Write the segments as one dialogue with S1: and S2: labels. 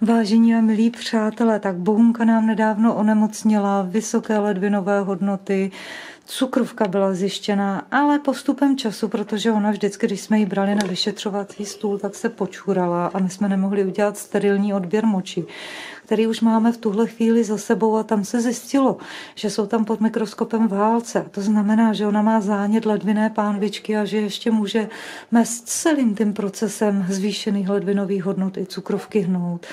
S1: Vážení a milí přátelé, tak Bohunka nám nedávno onemocněla, vysoké ledvinové hodnoty, cukrovka byla zjištěna, ale postupem času, protože ona vždycky, když jsme ji brali na vyšetřovací stůl, tak se počurala a my jsme nemohli udělat sterilní odběr moči, který už máme v tuhle chvíli za sebou a tam se zjistilo, že jsou tam pod mikroskopem válce. To znamená, že ona má zánět ledviné pánvičky a že ještě může s celým tím procesem zvýšených ledvinových hodnot i cukrovky hnout.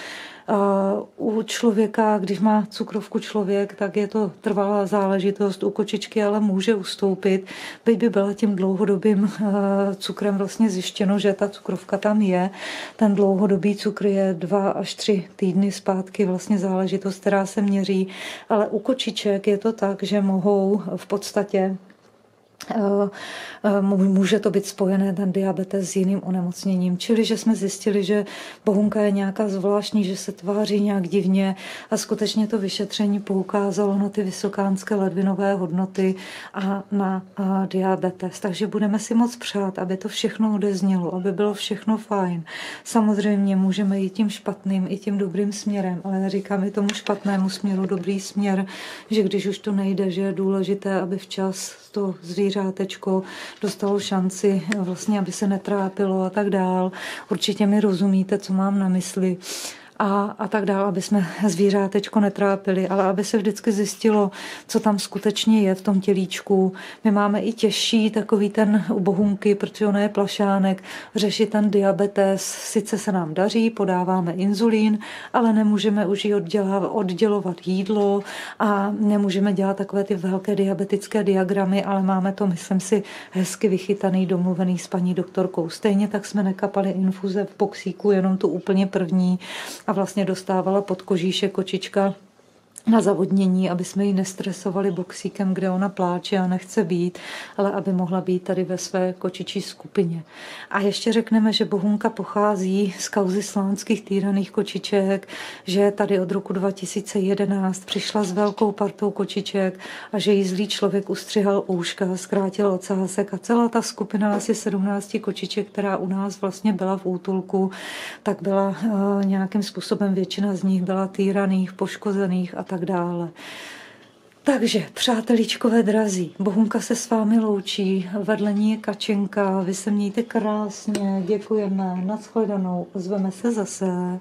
S1: U člověka, když má cukrovku člověk, tak je to trvalá záležitost. U kočičky ale může ustoupit, byť by byla tím dlouhodobým eh, cukrem vlastně zjištěno, že ta cukrovka tam je. Ten dlouhodobý cukr je dva až tři týdny zpátky vlastně záležitost, která se měří, ale u kočiček je to tak, že mohou v podstatě Eh, eh, může to být spojené ten diabetes s jiným onemocněním. Čili, že jsme zjistili, že bohunka je nějaká zvláštní, že se tváří nějak divně a skutečně to vyšetření poukázalo na ty vysokánské ledvinové hodnoty a na diabetes. Takže budeme si moc přát, aby to všechno odeznělo, aby bylo všechno fajn. Samozřejmě můžeme jít tím špatným i tím dobrým směrem, ale říkám i tomu špatnému směru dobrý směr, že když už to nejde, že je důležité, aby včas to zvíře zvířátečko dostalo šanci, vlastně, aby se netrápilo a tak dál. Určitě mi rozumíte, co mám na mysli a, a tak dále, aby jsme zvířátečko netrápili, ale aby se vždycky zjistilo, co tam skutečně je v tom tělíčku. My máme i těžší takový ten u bohunky, protože ona je plašánek, řešit ten diabetes. Sice se nám daří, podáváme inzulín, ale nemůžeme už ji oddělovat jídlo a nemůžeme dělat takové ty velké diabetické diagramy, ale máme to, myslím si, hezky vychytaný, domluvený s paní doktorkou. Stejně tak jsme nekapali infuze v boxíku, jenom tu úplně první, a vlastně dostávala pod kožíše kočička na zavodnění, aby jsme ji nestresovali boxíkem, kde ona pláče a nechce být, ale aby mohla být tady ve své kočičí skupině. A ještě řekneme, že Bohunka pochází z kauzy slánských týraných kočiček, že tady od roku 2011 přišla s velkou partou kočiček a že jí zlý člověk ustřihal úška, zkrátil ocásek a celá ta skupina asi 17 kočiček, která u nás vlastně byla v útulku, tak byla uh, nějakým způsobem většina z nich byla týraných, poškozených a tak tak dále. Takže, přáteličkové drazí, Bohunka se s vámi loučí, vedle ní je Kačenka, vy se mějte krásně, děkujeme, nashledanou, ozveme se zase.